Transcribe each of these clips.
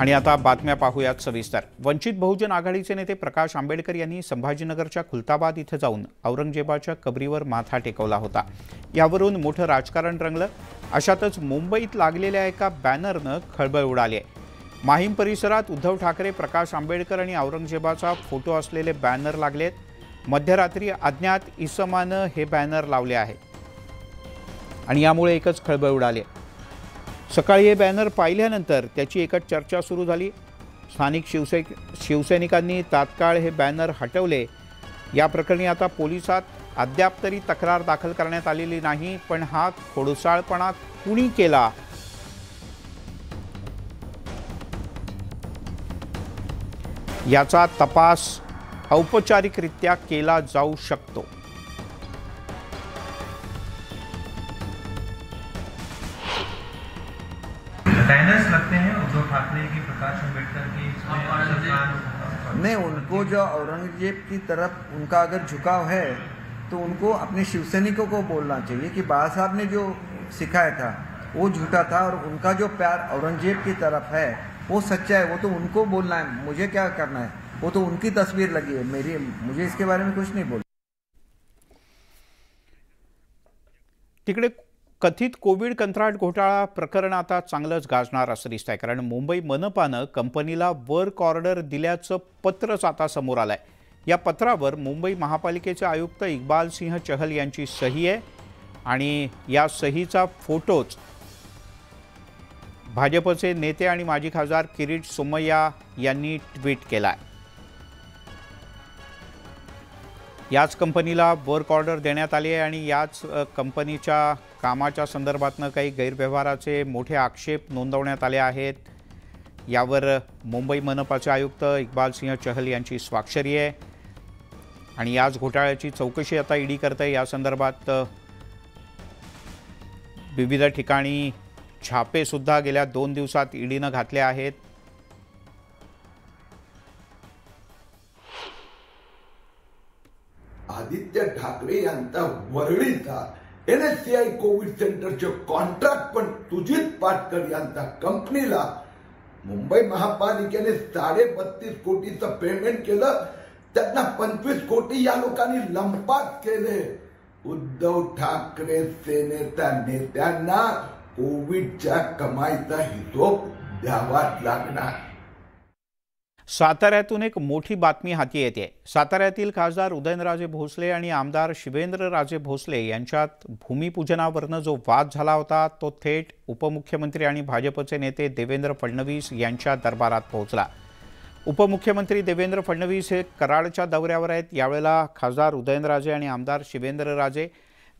आणि आता बातम्या पाहूयात सविस्तर. वंचित बहुजन आघाडीचे नेते प्रकाश आंबेडकर यांनी संभाजीनगरच्या खुलताबाद इथं जाऊन औरंगजेबाच्या कबरीवर माथा टेकवला होता. यावरून मोठं राजकारण रंगलं. अशातच मुंबईत लागलेल्या एका बॅनरनं खळबळ उडाली. आहे माहीम परिसरात उद्धव ठाकरे प्रकाश आंबेडकर आणि औरंगजेबाचा फोटो असलेले बॅनर लागलेत. मध्यरात्री अज्ञात इसमानं हे बॅनर लावले आहेत आणि यामुळे एकच खळबळ उडाली. आहे सकाळी हे बॅनर पाहिल्यानंतर त्याची एकच चर्चा सुरू झाली. स्थानिक शिवसे शिवसैनिकांनी तात्काळ हे बॅनर हटवले. या प्रकरणी आता पोलिसात अद्याप तरी तक्रार दाखल करण्यात आलेली नाही पण हा खोडसाळपणा कुणी केला? याचा तपास औपचारिकरित्या केला जाऊ शकतो. बैनर्स लगते हैं उद्धव ठाकरे की प्रकाश अंबेडकर की नहीं उनको जो औरंगज़ेब की तरफ़ उनका अगर झुकाव है तो उनको अपने शिवसैनिकों को बोलना चाहिए कि बाबा साहब ने जो सिखाया था वो झूठा था और उनका जो प्यार औरंगज़ेब की तरफ़ है वो सच्चा है वो तो उनको बोलना है मुझे क्या करना है? वो तो उनकी तस्वीर लगी है मेरी मुझे इसके बारे में कुछ नहीं बोल तिकडे कथित कोविड कंत्राट घोटाळा प्रकरण आता चांगलंच गाजणार असं दिसत आहे कारण मुंबई मनपानं कंपनीला वर्क ऑर्डर दिल्याचं पत्रच आता समोर आलं आहे या पत्रावर मुंबई महापालिकेचे आयुक्त इक्बाल सिंह चहल यांची सही आहे आणि या सहीचा फोटोच भाजपचे नेते आणि माजी खासदार किरीट सोमय्या यांनी ट्विट केला आहे याच कंपनीला वर्क ऑर्डर देण्यात आली आहे आणि याच कंपनीच्या कामाच्या संदर्भातनं काही गैरव्यवहाराचे मोठे आक्षेप नोंदवण्यात आले आहेत. यावर मुंबई मनपाचे आयुक्त इक्बाल सिंह चहल यांची स्वाक्षरी आहे. आणि याच घोटाळ्याची चौकशी आता ईडी करते या संदर्भात विविध ठिकाणी छापेसुद्धा गेल्या दोन दिवसात ईडीनं घातले आहेत. वरळीचा N S C I covid सेंटरचे कॉन्ट्रॅक्ट पण सुजित पाटकर यांच्या कंपनीला. मुंबई महापालिकेने साडे बत्तीस कोटीचं पेमेंट केलं. त्यांना पंचवीस कोटी या लोकांनी लंपात केले. उद्धव ठाकरे सेनेच्या नेत्यांना कोविडच्या कमाईचा हिशोब द्यावाच लागणार. साताऱ्यातून एक मोठी बातमी हाती येते. साताऱ्यातील खासदार उदयनराजे भोसले आणि आमदार शिवेंद्रराजे भोसले यांच्यात भूमिपूजनावरनं जो वाद झाला होता तो थेट उपमुख्यमंत्री आणि भाजपचे नेते देवेंद्र फडणवीस यांच्या दरबारात पोहोचला. उपमुख्यमंत्री देवेंद्र फडणवीस हे कराडच्या दौऱ्यावर आहेत. यावेळेला खासदार उदयनराजे आणि आमदार शिवेंद्रराजे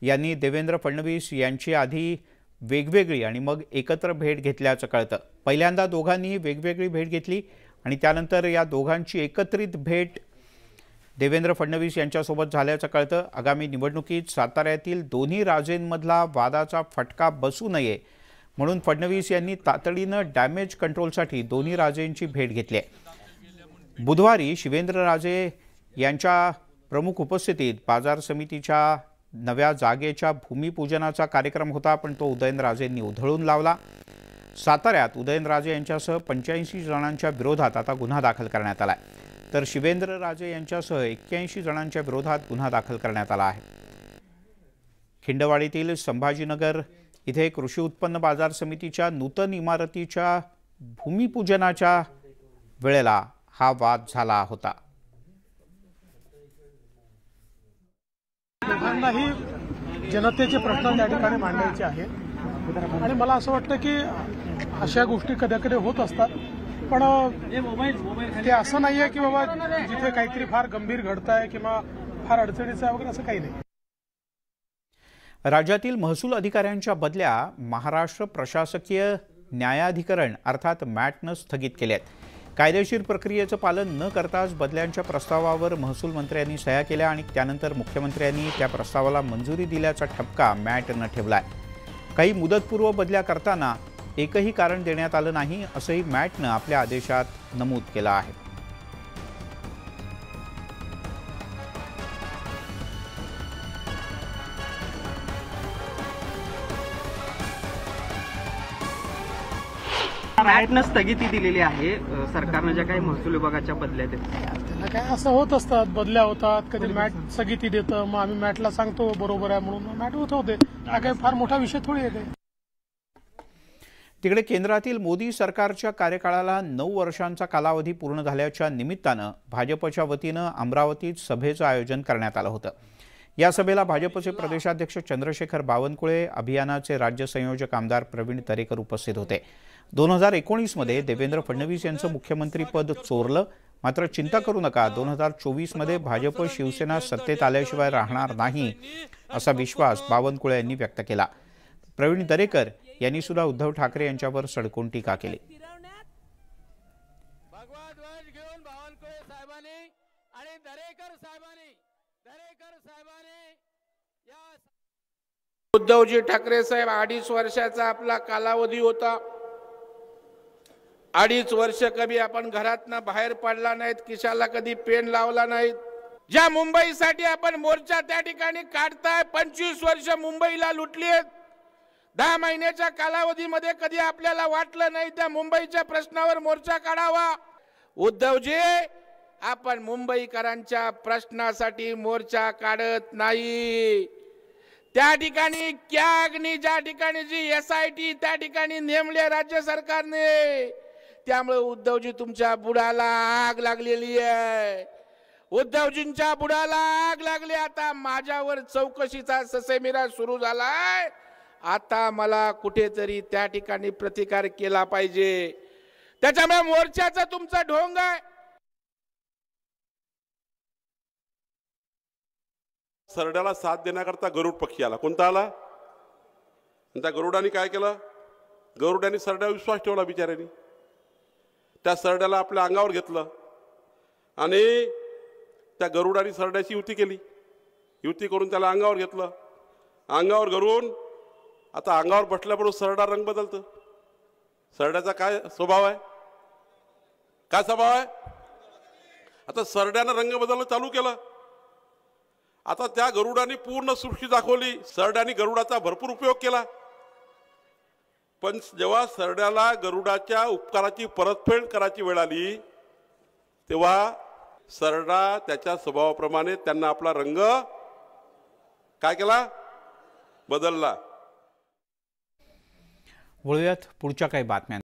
यांनी देवेंद्र फडणवीस यांची आधी वेगवेगळी आणि मग एकत्र भेट घेतल्याचं कळतं. पहिल्यांदा दोघांनीही वेगवेगळी भेट घेतली. आणि त्यानंतर या दोघांची एकत्रित भेट देवेंद्र फडणवीस यांच्यासोबत झाल्याचं कळतं. आगामी निवडणुकीत साताऱ्यातील दोन्ही राजेंमधला वादाचा फटका बसू नये म्हणून फडणवीस यांनी तातडीनं डॅमेज कंट्रोलसाठी दोन्ही राजेंची भेट घेतली आहे. बुधवारी शिवेंद्रराजे यांच्या प्रमुख उपस्थितीत बाजार समितीच्या नव्या जागेच्या भूमिपूजनाचा कार्यक्रम होता पण तो उदयनराजेंनी उधळून लावला. साताऱ्यात उदयनराजे यांच्यासह पंच्याऐंशी जणांच्या विरोधात आता गुन्हा दाखल करण्यात आला आहे तर शिवेंद्रराजे यांच्यासह एक्क्याऐंशी जणांच्या विरोधात गुन्हा दाखल करण्यात आला आहे. खिंडवाडीतील संभाजीनगर इथे कृषी उत्पन्न बाजार समितीच्या नूतन इमारतीच्या भूमिपूजनाच्या वेळेला हा वाद झाला होता. जनतेचे प्रश्न त्या ठिकाणी मांडायचे आहेत. आणि मला असं वाटतं की अशा गोष्टी कधी कधी होत असतात. पण ते असं नाहीये की बाबा जिथे काहीतरी फार गंभीर घडत आहे किंवा फार अडचणीचं आहे वगैरे असं काही नाही. राज्यातील महसूल अधिकाऱ्यांच्या बदल्या महाराष्ट्र प्रशासकीय न्यायाधिकरण अर्थात मॅटनं स्थगित केल्या आहेत कायदेशीर प्रक्रियेचं पालन न करताच बदल्यांच्या प्रस्तावावर महसूल मंत्र्यांनी सह्या केल्या आणि त्यानंतर मुख्यमंत्र्यांनी त्या प्रस्तावाला मंजुरी दिल्याचा ठपका मॅटनं ठेवला आहे काही मुदतपूर्व बदल्या करताना एकही कारण देण्यात आलं नाही असंही मॅटनं आपल्या आदेशात नमूद केलं आहे. मॅटनं स्थगिती दिलेली आहे सरकारनं ज्या काही महसूल विभागाच्या बदल्यात आहेत. त्याला काय असं होत असतात बदल्या होतात कधी मॅट स्थगिती देतं मग आम्ही मॅटला सांगतो बरोबर आहे म्हणून मॅट होत होते. हा काही फार मोठा विषय थोडी आहे तिकडे केंद्रातील मोदी सरकारच्या कार्यकाळाला नऊ वर्षांचा कालावधी पूर्ण झाल्याच्या निमित्तानं भाजपच्या वतीनं अमरावतीत सभेचं आयोजन करण्यात आलं होतं. या सभेला भाजपचे प्रदेशाध्यक्ष चंद्रशेखर बावनकुळे अभियानाचे राज्य संयोजक आमदार प्रवीण तरेकर उपस्थित होते. दोन हजार एकोणीसमध्ये देवेंद्र फडणवीस यांचं मुख्यमंत्रीपद चोरलं. मात्र चिंता करू नका दोन हजार चोवीसमध्ये भाजप शिवसेना सत्तेत आल्याशिवाय राहणार नाही असा विश्वास बावनकुळे यांनी व्यक्त केला. प्रवीण दरेकर यांनी सुद्धा उद्धव ठाकरे यांच्यावर सडकून टीका केली. भगवा ध्वज घेऊन बावनकुळे साहेबांनी आणि दरेकर साहेबांनी दरेकर साहेबांनी या उद्धवजी ठाकरे साहेब अडीच वर्षाचा आपला कालावधी होता. अडीच वर्ष कधी आपण घरातनं बाहेर पडला नाहीत किशाला कधी पेन लावला नाहीत. ज्या मुंबईसाठी आपण मोर्चा त्या ठिकाणी काढताय पंचवीस वर्ष मुंबईला लुटलीत दहा महिन्याच्या कालावधीमध्ये कधी आपल्याला वाटलं नाही त्या मुंबईच्या प्रश्नावर मोर्चा काढावा? उद्धवजी आपण मुंबईकरांच्या प्रश्नासाठी मोर्चा काढत नाही. त्या ठिकाणी कॅगनी ज्या ठिकाणी जी एस आय टी त्या ठिकाणी नेमले राज्य सरकारने. त्यामुळे उद्धवजी तुमच्या बुडाला आग लागलेली आहे. उद्धवजींच्या बुडाला आग लागली. आता माझ्यावर चौकशीचा ससेमिरा सुरू झालाय. आता मला कुठेतरी त्या ठिकाणी प्रतिकार केला पाहिजे. त्याच्यामुळे मोर्चाचा तुमचा ढोंग आहे. सरड्याला साथ देण्याकरता गरुड पक्षी आला. कोणता आला? त्या गरुडाने काय केलं? गरुडाने सरड्यावर विश्वास ठेवला बिचाऱ्याने. त्या सरड्याला आपल्या अंगावर घेतलं. आणि त्या गरुडाने सरड्याची युती केली. युती करून त्याला अंगावर घेतलं. अंगावर घरून आता अंगावर बसल्याबरोबर सरडा रंग बदलतो. सरड्याचा काय स्वभाव आहे? काय स्वभाव आहे? आता सरड्यानं रंग बदलणं चालू केलं. आता त्या गरुडाने पूर्ण सृष्टी दाखवली. सरड्याने गरुडाचा भरपूर उपयोग केला. पण जेव्हा सरड्याला गरुडाच्या उपकाराची परतफेड करायची वेळ आली तेव्हा सरडा त्याच्या स्वभावाप्रमाणे त्यांना आपला रंग काय केला? बदलला. वळूयात पुढच्या काही बातम्या